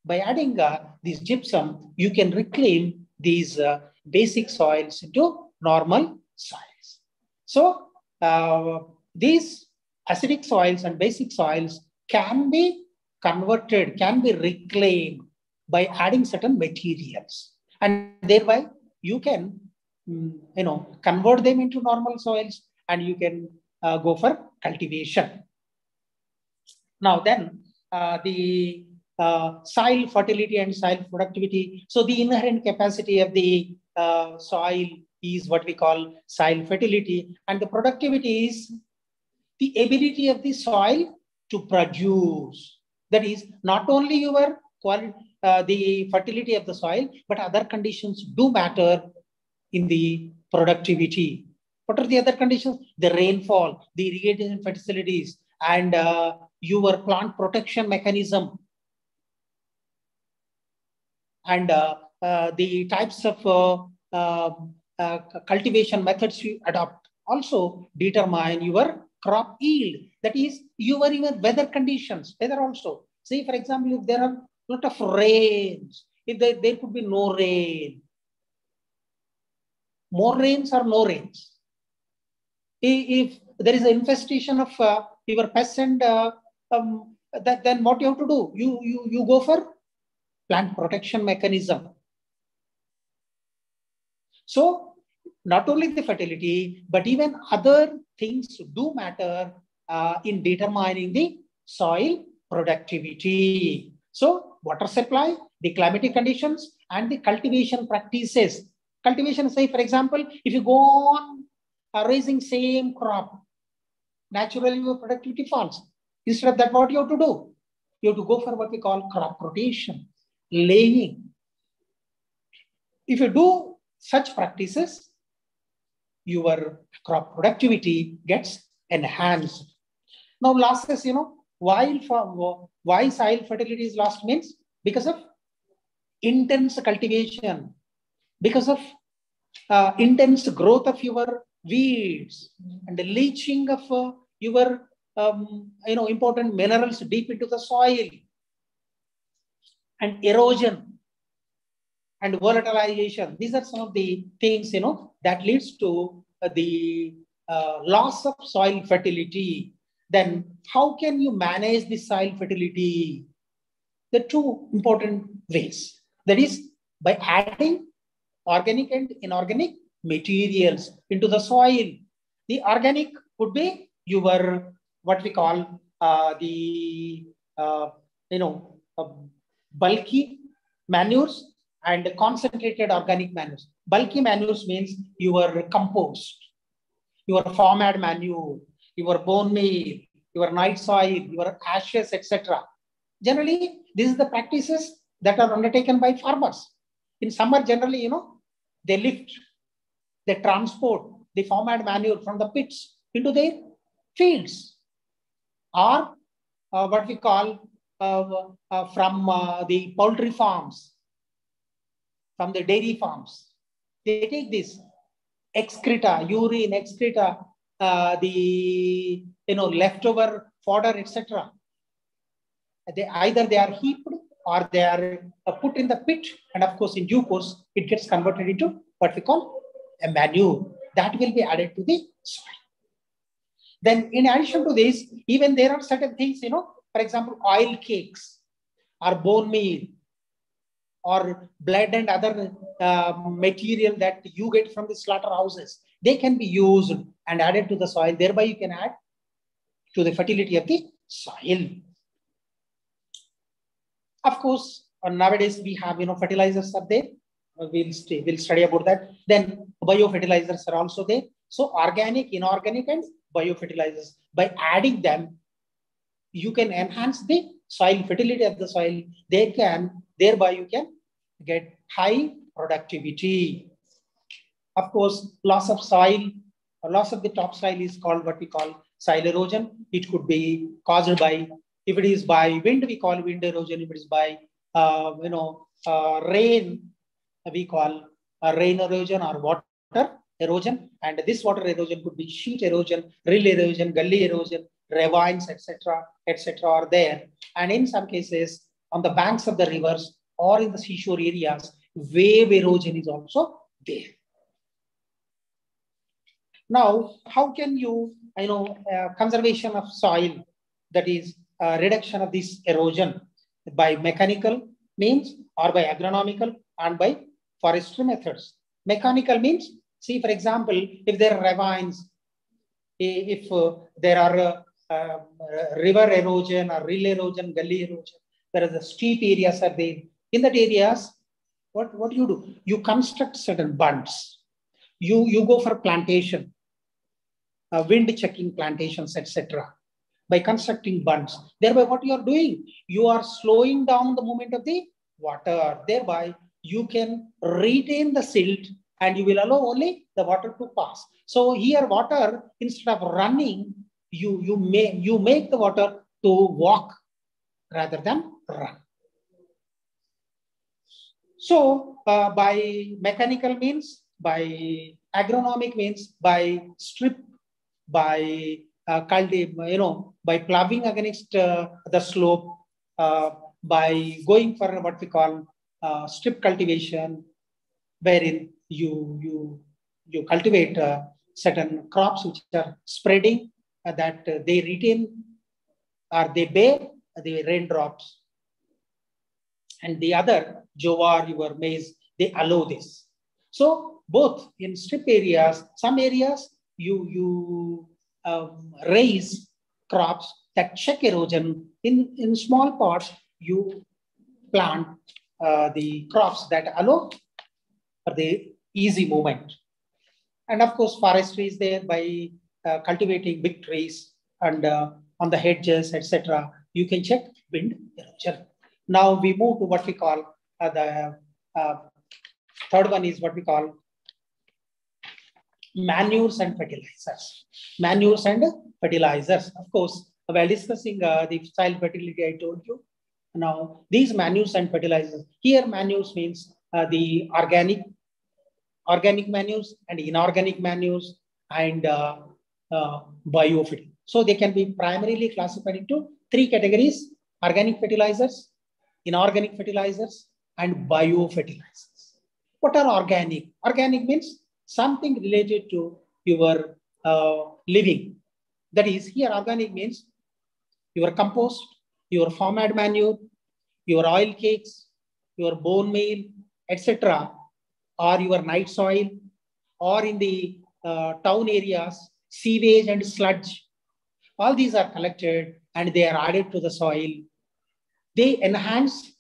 [SPEAKER 2] By adding uh, this gypsum, you can reclaim these uh, basic soils into normal soils. So uh, these acidic soils and basic soils can be converted, can be reclaimed by adding certain materials. And thereby you can, mm, you know, convert them into normal soils and you can uh, go for cultivation. Now then, uh, the uh, soil fertility and soil productivity. So the inherent capacity of the uh, soil is what we call soil fertility and the productivity is the ability of the soil to produce. That is not only your quality, uh, the fertility of the soil, but other conditions do matter in the productivity. What are the other conditions? The rainfall, the irrigation facilities, and uh, your plant protection mechanism. And uh, uh the types of uh, cultivation methods you adopt also determine your crop yield. That is your even weather conditions, weather also. Say, for example, if there are lot of rains, if there, there could be no rain, more rains or no rains. If there is an infestation of uh, your pests and uh, um, that, then what you have to do? You, you, you go for plant protection mechanism. So not only the fertility, but even other things do matter uh, in determining the soil productivity. So water supply, the climatic conditions, and the cultivation practices. Cultivation, say, for example, if you go on uh, raising same crop, naturally your productivity falls. Instead of that, what you have to do? You have to go for what we call crop rotation, laying. If you do such practices, your crop productivity gets enhanced. Now, losses, you know, why, for, why soil fertility is lost means because of intense cultivation, because of uh, intense growth of your weeds and the leaching of uh, your um, you know important minerals deep into the soil and erosion and volatilization. These are some of the things you know that leads to the uh, loss of soil fertility then how can you manage the soil fertility the two important ways that is by adding organic and inorganic materials into the soil. The organic would be your what we call uh, the uh, you know uh, bulky manures and concentrated organic manures. Bulky manures means your compost, your farmyard manure, your bone meal, your night soil, your ashes, etc. Generally, this is the practices that are undertaken by farmers. In summer, generally, you know, they lift they transport the farmyard manure from the pits into their fields or uh, what we call uh, uh, from uh, the poultry farms, from the dairy farms. They take this excreta, urine, excreta, uh, the you know leftover fodder, etc. They either they are heaped or they are uh, put in the pit, and of course, in due course, it gets converted into what we call a manure that will be added to the soil. Then in addition to this, even there are certain things, you know, for example, oil cakes or bone meal or blood and other uh, material that you get from the slaughterhouses, they can be used and added to the soil. Thereby you can add to the fertility of the soil. Of course, uh, nowadays we have, you know, fertilizers are there we'll stay, we'll study about that. Then biofertilizers are also there. So organic, inorganic, and biofertilizers. By adding them, you can enhance the soil fertility of the soil. They can, thereby you can get high productivity. Of course, loss of soil, or loss of the topsoil is called what we call soil erosion. It could be caused by, if it is by wind, we call wind erosion. If it is by, uh, you know, uh, rain, we call a rain erosion or water erosion. And this water erosion could be sheet erosion, rill erosion, gully erosion, ravines, etc., etc. are there. And in some cases, on the banks of the rivers or in the seashore areas, wave erosion is also there. Now, how can you, you know, uh, conservation of soil, that is uh, reduction of this erosion by mechanical means or by agronomical and by forestry methods. Mechanical means, see, for example, if there are ravines, if uh, there are uh, uh, river erosion or rill erosion, gully erosion, there are the steep areas are there. In that areas, what, what do you do? You construct certain bunds. You, you go for plantation, uh, wind checking plantations, etc. By constructing bunds. Thereby, what you are doing? You are slowing down the movement of the water. Thereby, you can retain the silt and you will allow only the water to pass. So here water, instead of running, you, you, may, you make the water to walk rather than run. So uh, by mechanical means, by agronomic means, by strip, by uh, you know, by ploughing against uh, the slope, uh, by going for what we call uh, strip cultivation, wherein you you you cultivate certain crops which are spreading that they retain or they bear the raindrops, and the other jowar, your maize, they allow this. So both in strip areas, some areas you you um, raise crops that check erosion. In in small pots, you plant uh, the crops that allow for the easy movement. And of course, forestry is there by uh, cultivating big trees and uh, on the hedges, etc. You can check wind erosion. Now we move to what we call uh, the uh, third one is what we call manures and fertilizers. Manures and fertilizers. Of course, while discussing uh, the soil fertility, I told you. Now, these manures and fertilizers. Here, manures means uh, the organic, organic manures and inorganic manures and uh, uh. So they can be primarily classified into three categories: organic fertilizers, inorganic fertilizers, and biofertilizers. What are organic? Organic means something related to your uh, living. That is, here organic means your compost, your farmyard manure, your oil cakes, your bone meal, etc., or your night soil, or in the uh, town areas, sewage and sludge. All these are collected and they are added to the soil. They enhance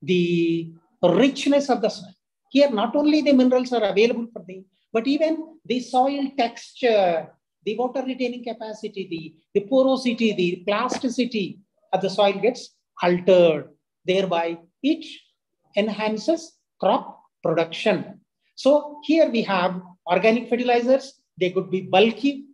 [SPEAKER 2] the richness of the soil. Here, not only the minerals are available for the, but even the soil texture, the water retaining capacity, the, the porosity, the plasticity of the soil gets altered. Thereby, it enhances crop production. So here we have organic fertilizers. They could be bulky.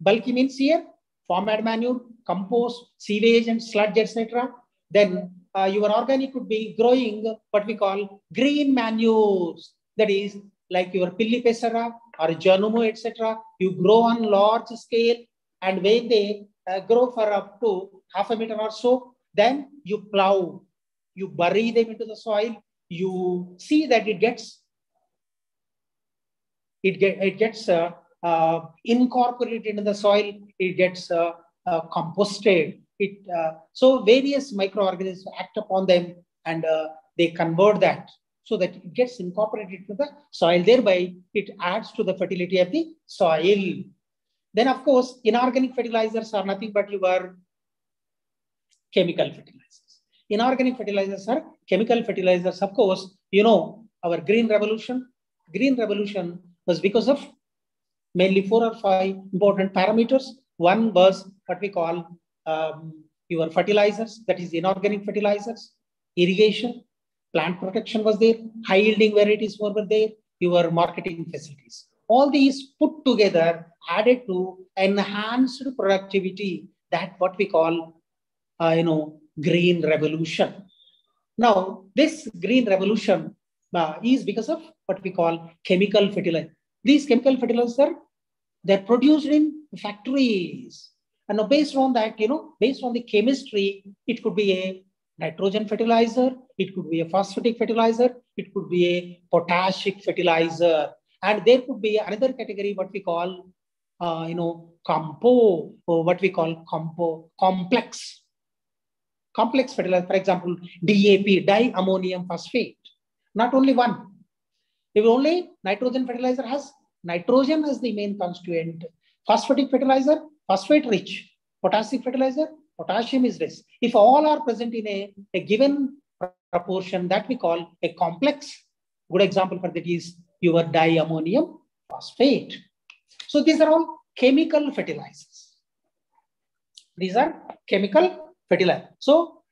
[SPEAKER 2] Bulky means here farmyard manure, compost, sewage and sludge, etc. Then uh, your organic could be growing what we call green manures. That is like your Pillipesara or Genumo, etc. You grow on large scale and when they uh, grow for up to half a meter or so, then you plow, you bury them into the soil, you see that it gets it, get, it gets uh, uh, incorporated into the soil, it gets uh, uh, composted. It, uh, so various microorganisms act upon them and they convert that so that it gets incorporated to the soil. Thereby, it adds to the fertility of the soil. Then, of course, inorganic fertilizers are nothing but your chemical fertilizers. Inorganic fertilizers are chemical fertilizers. Of course, you know, our green revolution. Green revolution was because of mainly four or five important parameters. One was what we call um, your fertilizers, that is inorganic fertilizers, irrigation, plant protection was there, high yielding varieties were there, your marketing facilities. All these put together added to enhanced productivity, that what we call, uh, you know, green revolution. Now, this green revolution uh, is because of what we call chemical fertilizer. These chemical fertilizers, they're produced in factories. And now based on that, you know, based on the chemistry, it could be a nitrogen fertilizer, it could be a phosphatic fertilizer, it could be a potassic fertilizer. And there could be another category, what we call, uh, you know, compo, or what we call compo, complex. Complex fertilizer, for example, DAP, diammonium phosphate. Not only one. If only nitrogen fertilizer has nitrogen as the main constituent, phosphatic fertilizer, phosphate rich, potassic fertilizer, potassium is less. If all are present in a, a given proportion that we call a complex, good example for that is your diammonium phosphate. So these are all chemical fertilizers. These are chemical fertilizer. So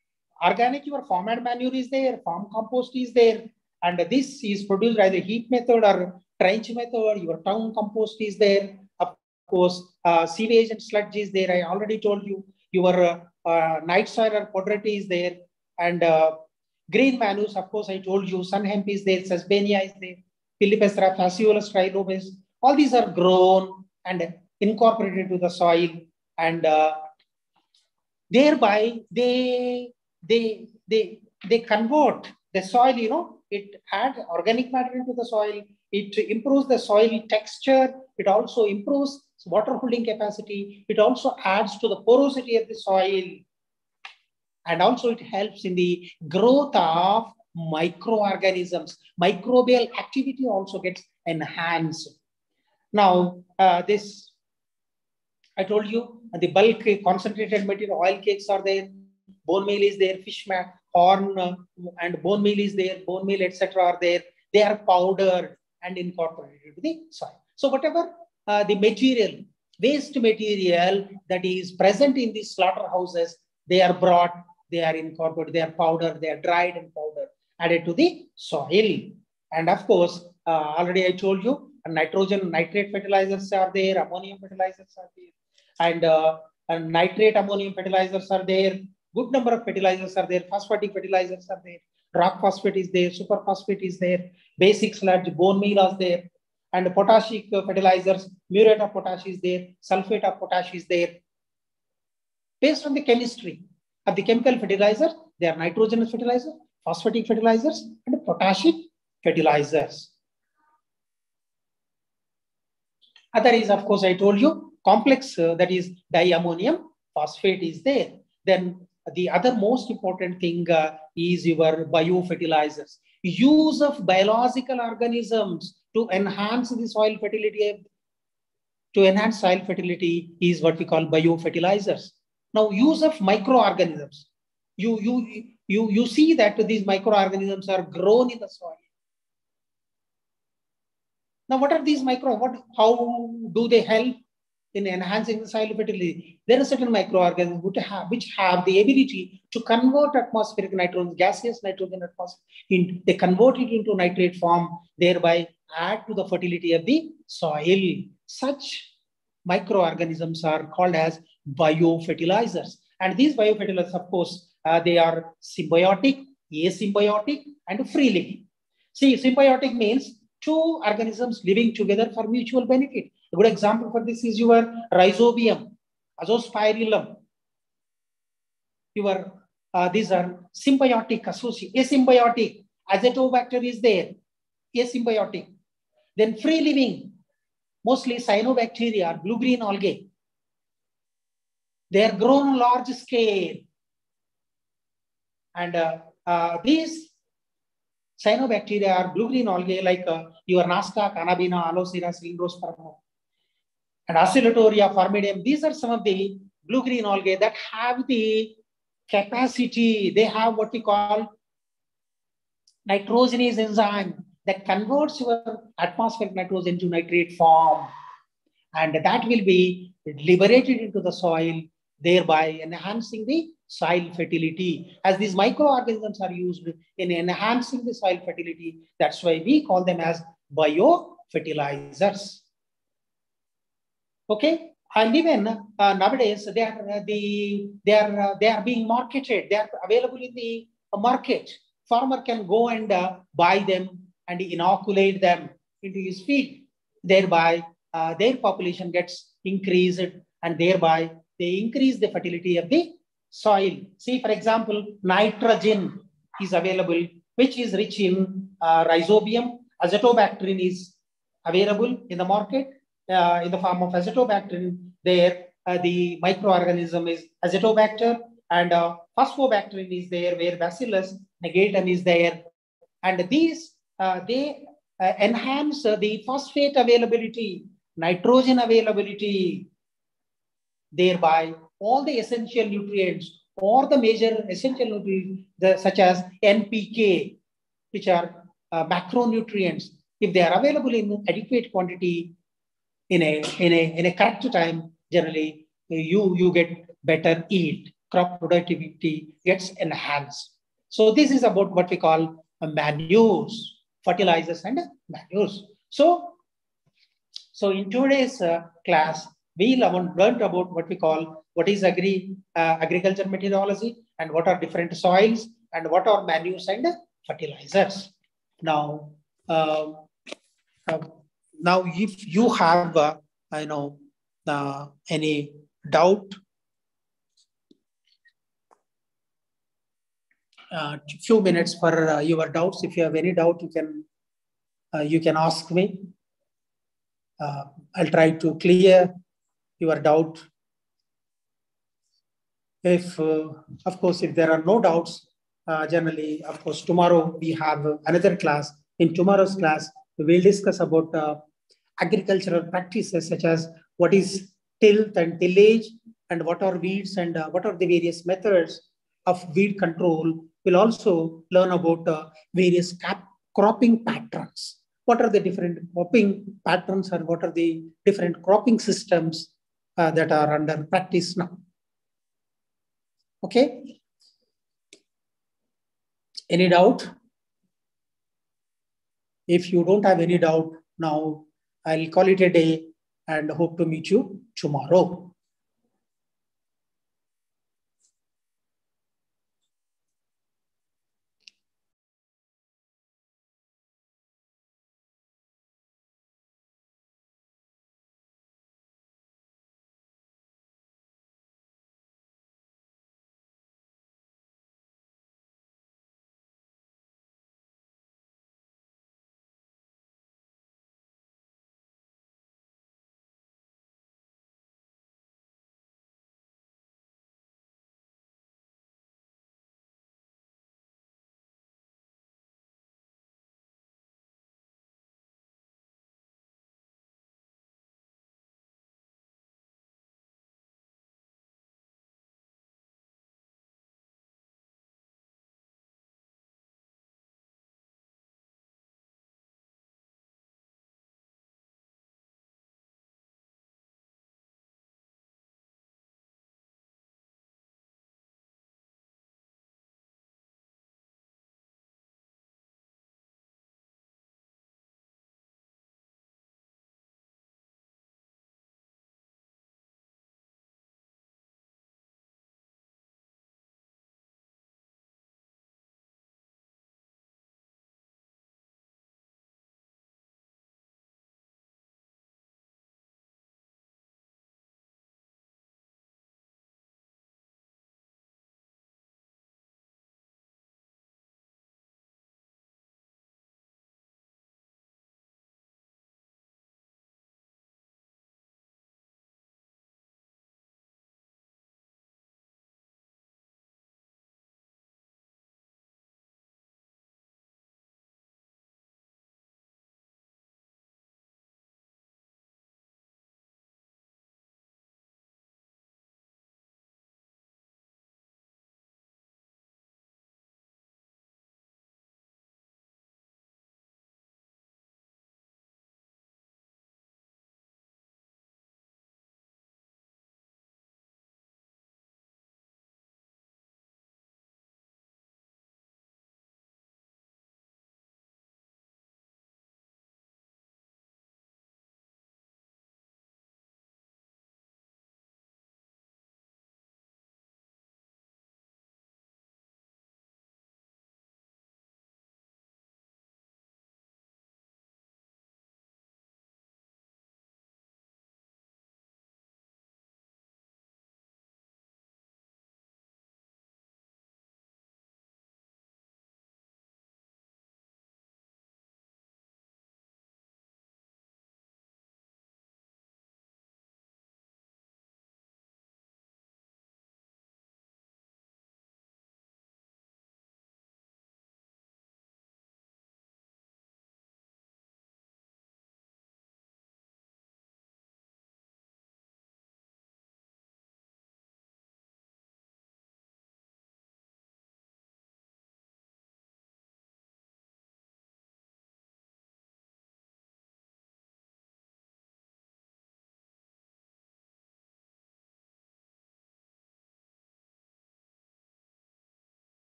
[SPEAKER 2] organic, your farmyard manure is there, farm compost is there, and this is produced either heat method or trench method, your town compost is there, of course, uh, sewage and sludge is there. I already told you your uh, uh, night soil or quadrate is there. And uh, green manures, of course, I told you sun hemp is there, sesbania is there, Pillipesara, Phaseolus trilobus. All these are grown and incorporated to the soil. And uh, thereby they, they, they, they convert the soil, you know, it adds organic matter into the soil. It improves the soil texture. It also improves water holding capacity. It also adds to the porosity of the soil. And also it helps in the growth of microorganisms. Microbial activity also gets enhanced. Now, uh, this, I told you, the bulk concentrated material, oil cakes are there, bone meal is there, fish mat, horn uh, and bone meal is there, bone meal, etc. are there. They are powdered and incorporated to the soil. So whatever uh, the material, waste material that is present in the slaughterhouses, they are brought, they are incorporated, they are powdered, they are dried and powdered, added to the soil. And of course, uh, already I told you, nitrogen nitrate fertilizers are there, ammonium fertilizers are there, and, uh, nitrate ammonium fertilizers are there. Good number of fertilizers are there. Phosphatic fertilizers are there. Rock phosphate is there. Super phosphate is there. Basic sludge, bone meal is there. And potassic fertilizers, muriate of potash is there. Sulfate of potash is there. Based on the chemistry of the chemical fertilizer, they are nitrogenous fertilizers, phosphatic fertilizers, and potassic fertilizers. Other is, of course, I told you, complex uh, that is diammonium phosphate is there. Then the other most important thing uh, is your biofertilizers. Use of biological organisms to enhance the soil fertility. To enhance soil fertility is what we call biofertilizers. Now, use of microorganisms. You, you, you, you see that these microorganisms are grown in the soil. Now, what are these micro? What? How do they help in enhancing the soil fertility? There are certain microorganisms which have, which have the ability to convert atmospheric nitrogen, gaseous nitrogen atmosphere, in, they convert it into nitrate form, thereby add to the fertility of the soil. Such microorganisms are called as biofertilizers. And these biofertilizers, of course, uh, they are symbiotic, asymbiotic, and free living. See, symbiotic means two organisms living together for mutual benefit. A good example for this is your rhizobium, azospirillum. Your, uh, these are symbiotic associate, asymbiotic, azotobacter is there, asymbiotic. Then free living, mostly cyanobacteria, blue-green algae. They are grown on large scale. And uh, uh, these cyanobacteria are blue-green algae like uh, your Nostoc, Anabaena, Aulosira, Cylindrospermum, and Oscillatoria, Phormidium. These are some of the blue-green algae that have the capacity, they have what we call nitrogenase enzyme that converts your atmospheric nitrogen to nitrate form. And that will be liberated into the soil, thereby enhancing the soil fertility. As these microorganisms are used in enhancing the soil fertility, that's why we call them as biofertilizers. Okay, and even uh, nowadays they are uh, the they are uh, they are being marketed. They are available in the market. Farmer can go and uh, buy them and inoculate them into his feet. Thereby, uh, their population gets increased, and thereby they increase the fertility of the soil. See, for example, nitrogen is available, which is rich in uh, rhizobium. Azotobacterin is available in the market uh, in the form of azotobacterin. There, uh, the microorganism is azotobacter, and uh, phosphobacterin is there, where bacillus negatum is there. And these, they uh, enhance the phosphate availability, nitrogen availability, thereby all the essential nutrients or the major essential nutrients the, such as NPK, which are uh, macronutrients, if they are available in adequate quantity in a, in a, in a correct time, generally you, you get better yield, crop productivity gets enhanced. So this is about what we call manures, fertilizers and manures. So, so in today's uh, class, we learned about what we call what is agri uh, agriculture methodology and what are different soils and what are manures and fertilizers. Now, uh, now if you have uh, I know uh, any doubt, uh, few minutes for uh, your doubts. If you have any doubt, you can you can ask me. I'll try to clear your doubt. If, uh, of course, if there are no doubts, uh, generally, of course, tomorrow we have another class. In tomorrow's class, we will discuss about uh, agricultural practices such as what is tilth and tillage and what are weeds and uh, what are the various methods of weed control. We'll also learn about uh, various cap cropping patterns. What are the different cropping patterns and what are the different cropping systems uh, that are under practice now. Okay. Any doubt? If you don't have any doubt now, I'll call it a day and hope to meet you tomorrow.